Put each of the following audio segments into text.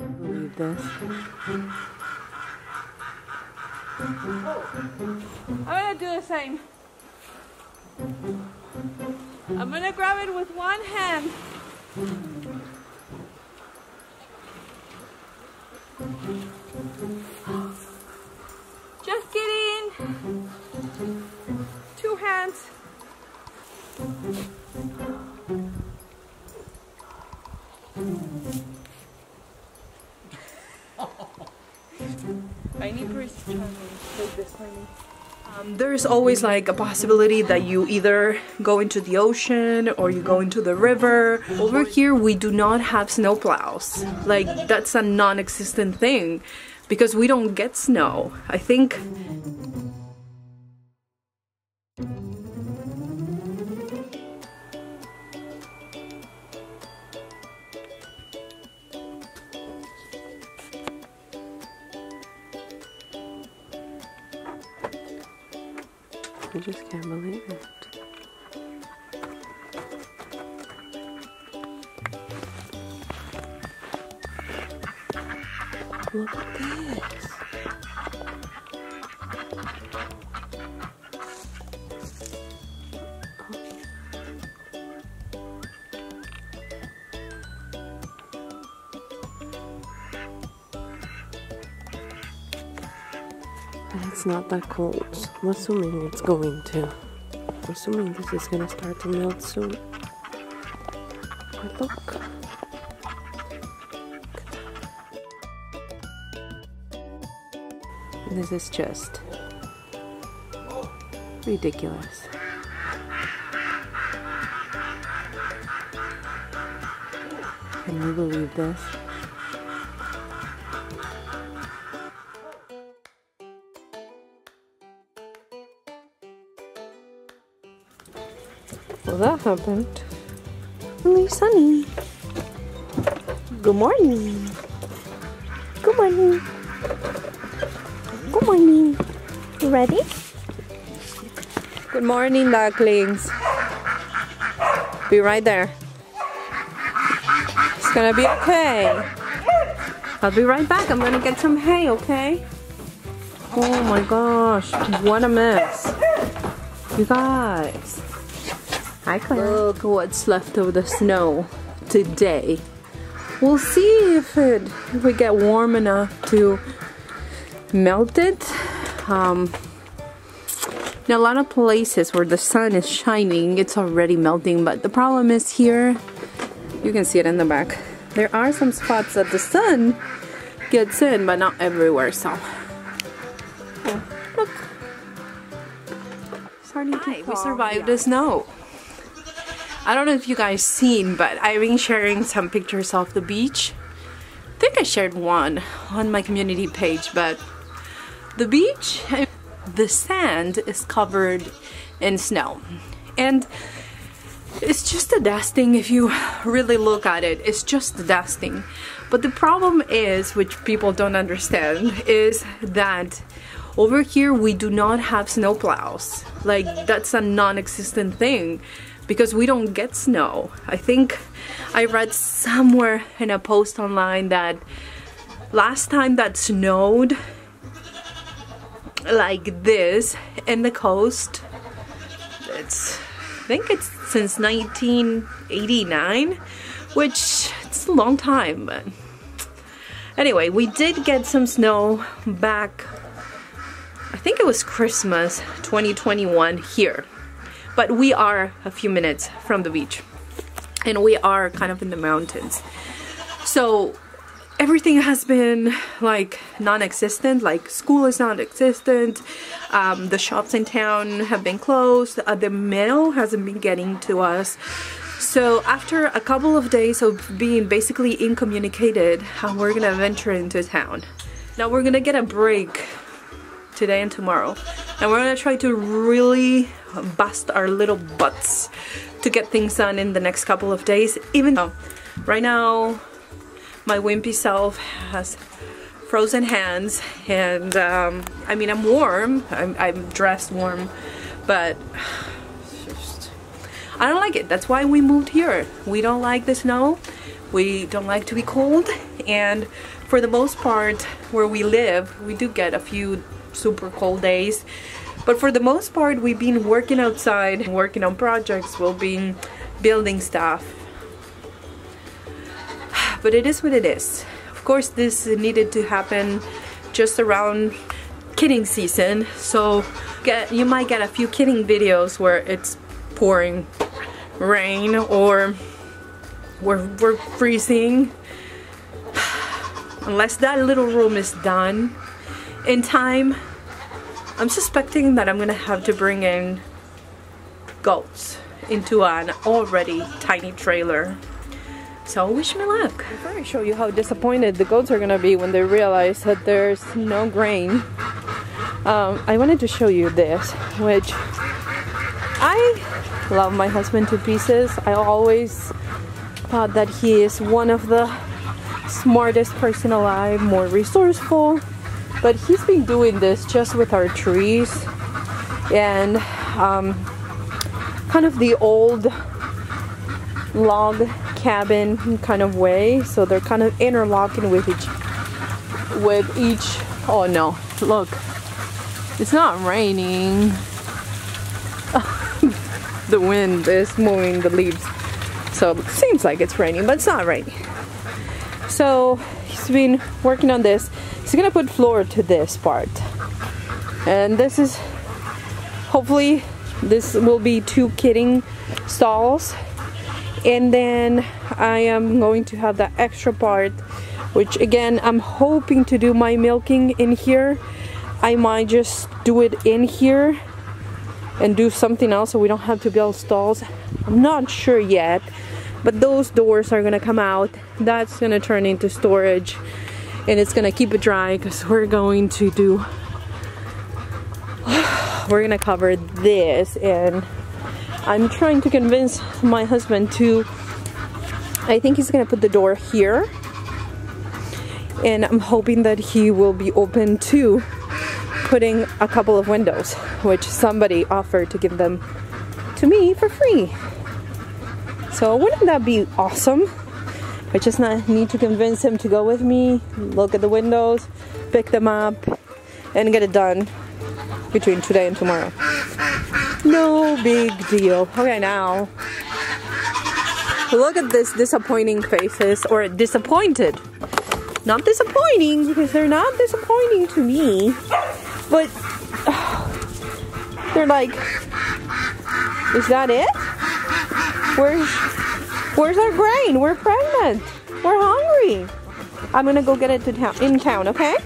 Believe this. I'm gonna do the same. I'm gonna grab it with one hand. Just kidding. Two hands. I this. Um, there's always like a possibility that you either go into the ocean or you go into the river. Over here, we do not have snowplows. Like, that's a non existent thing because we don't get snow. I think. I just can't believe it. Look at this. It's not that cold. I'm assuming it's going to. I'm assuming this is gonna start to melt soon. But look. This is just ridiculous. Can you believe this? Happened. Really sunny. Good morning. Good morning. Good morning. You ready? Good morning, ducklings. Be right there. It's gonna be okay. I'll be right back. I'm gonna get some hay, okay? Oh my gosh, what a mess. You guys. Hi, Claire. Look what's left of the snow today. We'll see if it if we get warm enough to melt it. Um, in a lot of places where the sun is shining, it's already melting. But the problem is here, you can see it in the back. There are some spots that the sun gets in, but not everywhere. So, oh, look, starting to Hi, we survived the snow. I don't know if you guys seen, but I've been sharing some pictures of the beach. I think I shared one on my community page, but the beach, the sand is covered in snow. And it's just a dusting if you really look at it. It's just a dusting. But the problem is, which people don't understand, is that over here we do not have snowplows. Like that's a non-existent thing because we don't get snow. I think I read somewhere in a post online that last time that snowed like this in the coast, it's I think it's since 1989, which it's a long time, but anyway, we did get some snow back. I think it was Christmas 2021 here. But we are a few minutes from the beach. And we are kind of in the mountains. So everything has been like non-existent. Like school is non-existent. Um, the shops in town have been closed. Uh, the mail hasn't been getting to us. So after a couple of days of being basically incommunicated uh, we're gonna venture into town. Now we're gonna get a break today and tomorrow. And we're gonna try to really bust our little butts to get things done in the next couple of days. Even though right now my wimpy self has frozen hands and um, I mean I'm warm. I'm, I'm dressed warm but just, I don't like it. That's why we moved here. We don't like the snow. We don't like to be cold. And for the most part where we live we do get a few super cold days. But for the most part we've been working outside working on projects we've been building stuff. But it is what it is. Of course this needed to happen just around kidding season. So get you might get a few kidding videos where it's pouring rain or we're, we're freezing. Unless that little room is done in time I'm suspecting that I'm gonna have to bring in goats into an already tiny trailer so wish me luck. Before I show you how disappointed the goats are gonna be when they realize that there's no grain, um, I wanted to show you this, which I love my husband to pieces. I always thought that he is one of the smartest person alive, more resourceful, but he's been doing this just with our trees and um, kind of the old log cabin kind of way. So they're kind of interlocking with each with each oh no look. It's not raining. The wind is moving the leaves. So it seems like it's raining but it's not raining. So he's been working on this he's gonna put floor to this part. And this is hopefully this will be two kidding stalls. And then I am going to have that extra part which again I'm hoping to do my milking in here. I might just do it in here and do something else so we don't have to build stalls. I'm not sure yet but those doors are gonna come out. That's gonna turn into storage and it's gonna keep it dry because we're going to do we're gonna cover this and I'm trying to convince my husband to I think he's gonna put the door here and I'm hoping that he will be open to putting a couple of windows which somebody offered to give them to me for free. So wouldn't that be awesome I just not need to convince him to go with me look at the windows pick them up and get it done between today and tomorrow no big deal. Okay, now. Look at this disappointing faces, or disappointed. Not disappointing, because they're not disappointing to me. But, they're like, is that it? Where's, where's our grain? We're pregnant. We're hungry. I'm gonna go get it to town, in town, okay?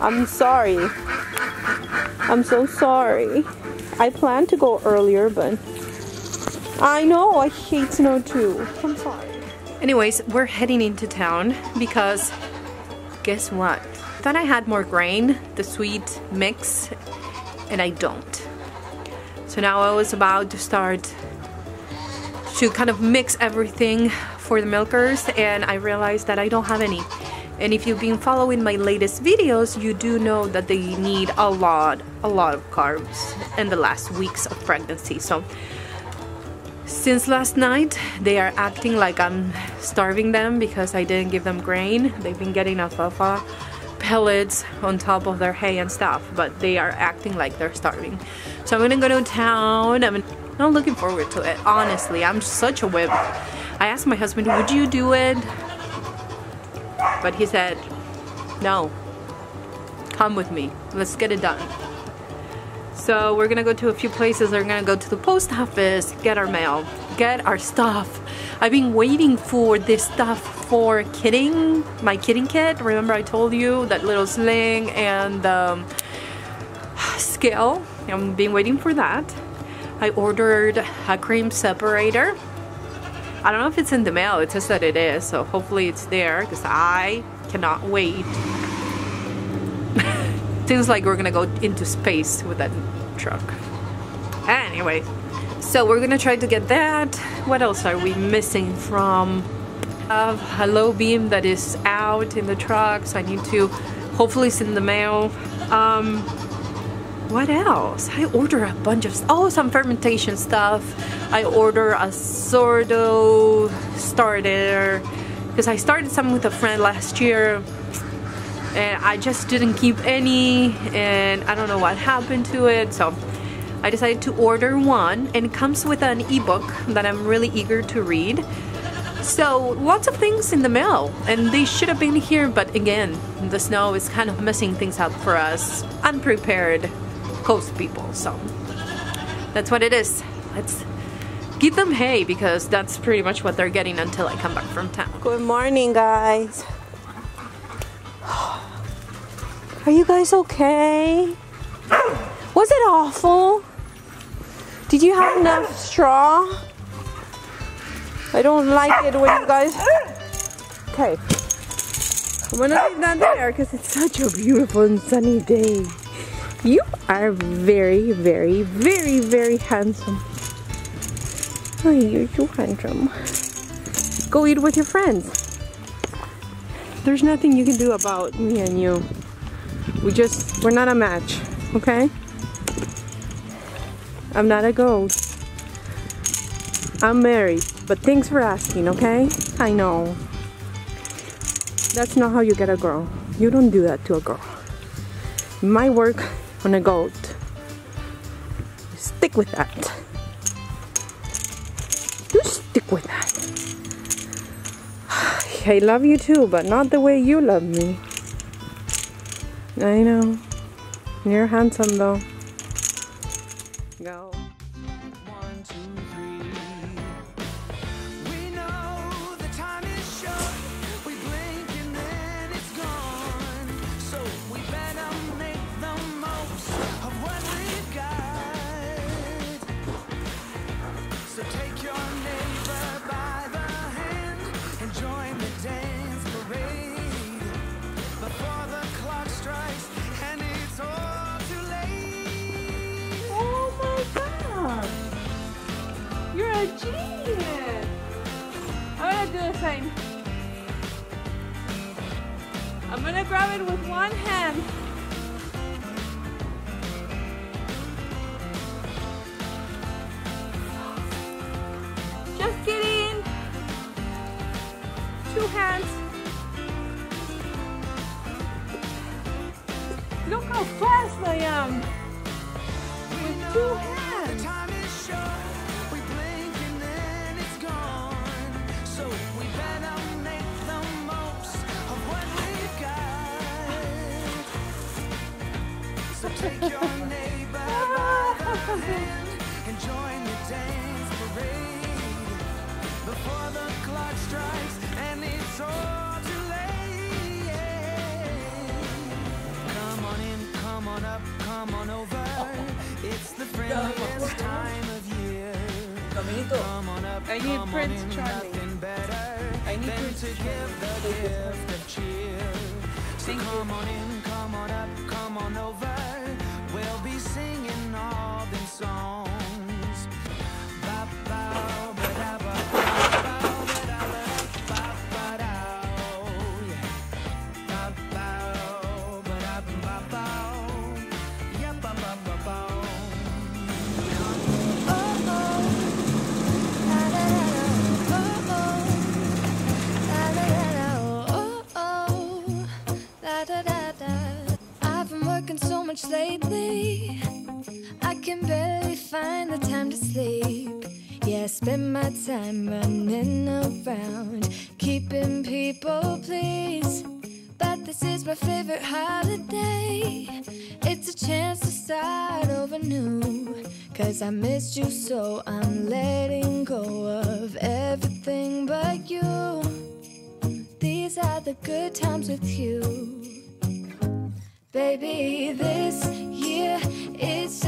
I'm sorry. I'm so sorry. I plan to go earlier, but I know I hate snow too. I'm sorry. Anyways, we're heading into town because guess what? I thought I had more grain, the sweet mix, and I don't. So now I was about to start to kind of mix everything for the milkers and I realized that I don't have any. And if you've been following my latest videos, you do know that they need a lot, a lot of carbs in the last weeks of pregnancy. So since last night, they are acting like I'm starving them because I didn't give them grain. They've been getting alfalfa pellets on top of their hay and stuff, but they are acting like they're starving. So I'm gonna go to town. I'm not looking forward to it, honestly. I'm such a whip. I asked my husband, would you do it? But he said, no, come with me. Let's get it done. So we're gonna go to a few places. We're gonna go to the post office, get our mail, get our stuff. I've been waiting for this stuff for kidding, my kidding kit. Remember I told you that little sling and um, scale. I've been waiting for that. I ordered a cream separator I don't know if it's in the mail. It says that it is, so hopefully it's there because I cannot wait. Seems like we're gonna go into space with that truck. Anyway, so we're gonna try to get that. What else are we missing from? Uh, a low beam that is out in the truck, so I need to, hopefully it's in the mail. Um, what else? I order a bunch of, oh, some fermentation stuff. I order a sourdough starter because I started some with a friend last year and I just didn't keep any and I don't know what happened to it so I decided to order one and it comes with an ebook that I'm really eager to read so lots of things in the mail and they should have been here but again the snow is kind of messing things up for us unprepared coast people so that's what it is let's give them hay because that's pretty much what they're getting until I come back from town Good morning, guys. Are you guys okay? Was it awful? Did you have enough straw? I don't like it when you guys. Okay. I'm gonna leave that there because it's such a beautiful and sunny day. You are very, very, very, very handsome. Oh, you're so handsome. Go eat with your friends. There's nothing you can do about me and you. We just, we're not a match, okay? I'm not a ghost. I'm married, but thanks for asking, okay? I know. That's not how you get a girl. You don't do that to a girl. My work on a goat. Stick with that. You stick with that. I love you too, but not the way you love me. I know. You're handsome though. Same. I'm gonna grab it with one hand. I need come Prince on up, come on over. It's the friendliest time of year. Come in, Charming. better I need Prince to give the gift of cheer. So come on in, come on up, come on over. Singing all them songs. Spend my time running around, keeping people pleased. But this is my favorite holiday. It's a chance to start over new. Cause I missed you, so I'm letting go of everything but you. These are the good times with you. Baby, this year it's